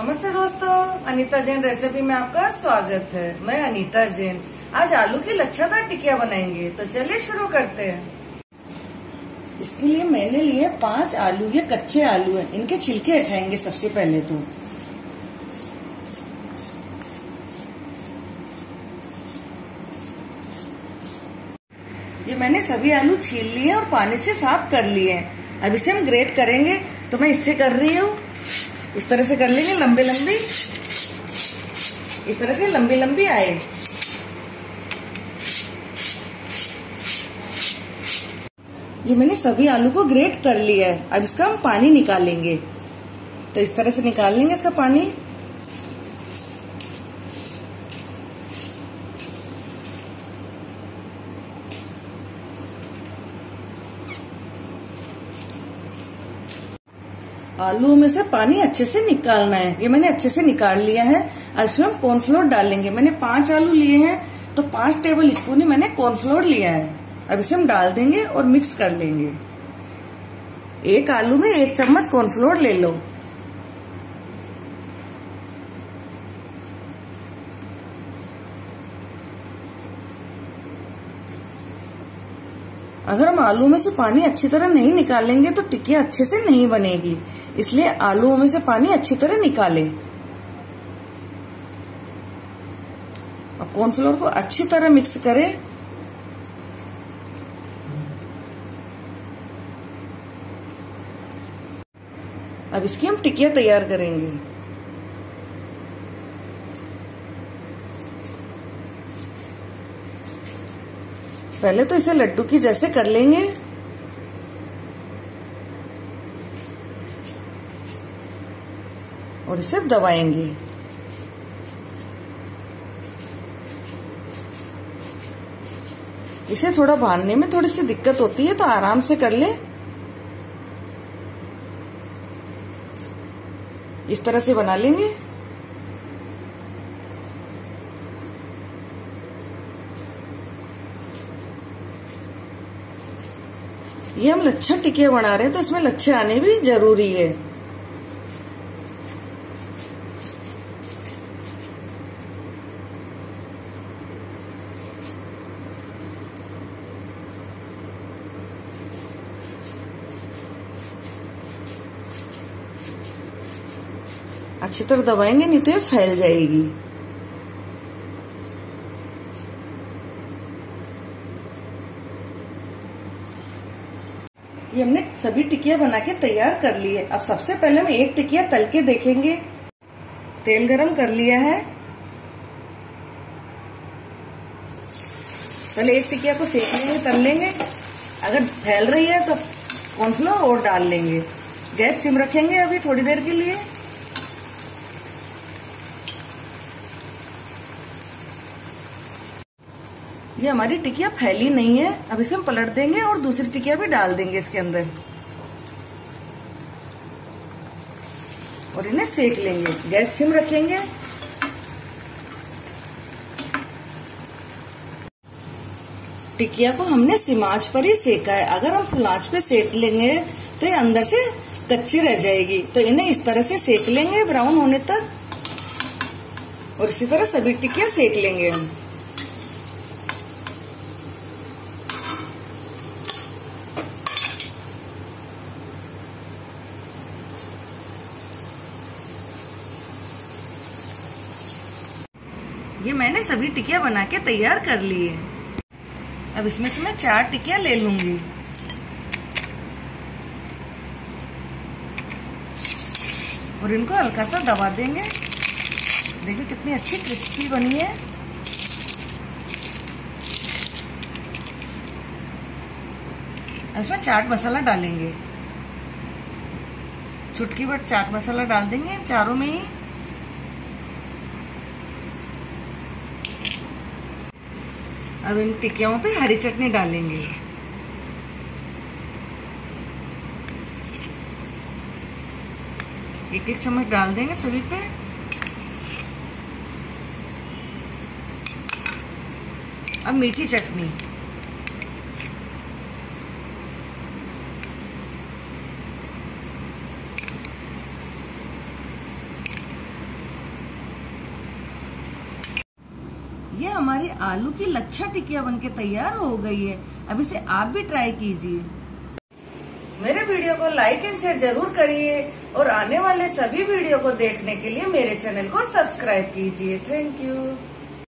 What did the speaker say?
नमस्ते दोस्तों, अनीता जैन रेसिपी में आपका स्वागत है। मैं अनीता जैन। आज आलू की लच्छादार टिकिया बनाएँगे तो चलिए शुरू करते हैं। इसके लिए मैंने लिए पाँच आलू, ये कच्चे आलू हैं। इनके छिलके हटाएँगे सबसे पहले तो। ये मैंने सभी आलू छील लिए और पानी से साफ़ कर लिए अब इसे हम ग्रेट करेंगे तो मैं इससे कर रही हूँ। इस तरह से कर लेंगे लंबे लंबे इस तरह से लंबी लंबी आए। ये मैंने सभी आलू को ग्रेट कर लिया है। अब इसका हम पानी निकालेंगे। तो इस तरह से निकाल लेंगे इसका पानी। आलू में से पानी अच्छे से निकालना है। ये मैंने अच्छे से निकाल लिया है। अब इसमें हम कॉर्नफ्लोर डालेंगे। मैंने पाँच आलू लिए हैं तो पाँच टेबल स्पून ही मैंने कॉर्नफ्लोर लिया है। अब इसे हम डाल देंगे और मिक्स कर लेंगे। एक आलू में एक चम्मच कॉर्नफ्लोर ले लो। अगर हम आलू में से पानी अच्छी तरह नहीं निकालेंगे तो टिकिया अच्छे से नहीं बनेगी। इसलिए आलूओं में से पानी अच्छी तरह निकालें। अब कॉर्नफ्लोर को अच्छी तरह मिक्स करें। अब इसकी हम टिकिया तैयार करेंगे। पहले तो इसे लड्डू की जैसे कर लेंगे। और इसे दबाएँगे। इसे थोड़ा बांधने में थोड़ी सी दिक्कत होती है तो आराम से कर ले। इस तरह से बना लेंगे। ये हम लच्छा टिकिया बना रहे हैं तो इसमें लच्छे आने भी ज़रूरी है। अच्छी तरह दबाएँगे नहीं तो ये फैल जाएगी। ये हमने सभी टिकिया बना के तैयार कर ली है। अब सबसे पहले हम एक टिकिया तल के देखेंगे। तेल गरम कर लिया है। पहले एक टिकिया को सेक लेंगे, तल लेंगे। अगर फैल रही है तो कॉर्नफ्लोर और डाल लेंगे। गैस सिम रखेंगे अभी थोड़ी देर के लिए। ये हमारी टिकिया फैली नहीं है। अब इसे हम पलट देंगे और दूसरी टिकिया भी डाल देंगे इसके अंदर। और इन्हें सेक लेंगे। गैस सिम रखेंगे। टिकिया को हमने सिमाच पर ही सेका है। अगर हम फुलाच पे सेक लेंगे तो ये अंदर से कच्ची रह जाएगी। तो इन्हें इस तरह से सेक लेंगे, ब्राउन होने तक। और इसी तरह सभी टिकिया सेक लेंगे हम। ये मैंने सभी टिकिया बना के तैयार कर ली है। अब इसमें से मैं चार टिकिया ले लूँगी। और इनको हल्का सा दबा देंगे। देखिए कितनी अच्छी क्रिस्पी बनी है। इसमें चाट मसाला डालेंगे। चुटकी भर चाट मसाला डाल देंगे चारों में ही। अब इन टिकियाओं पे हरी चटनी डालेंगे। एक एक चम्मच डाल देंगे सभी पे। अब मीठी चटनी। ये हमारी आलू की लच्छा टिकिया बनके तैयार हो गई है। अब इसे आप भी ट्राई कीजिए। मेरे वीडियो को लाइक एंड शेयर ज़रूर करिए और आने वाले सभी वीडियो को देखने के लिए मेरे चैनल को सब्सक्राइब कीजिए। Thank you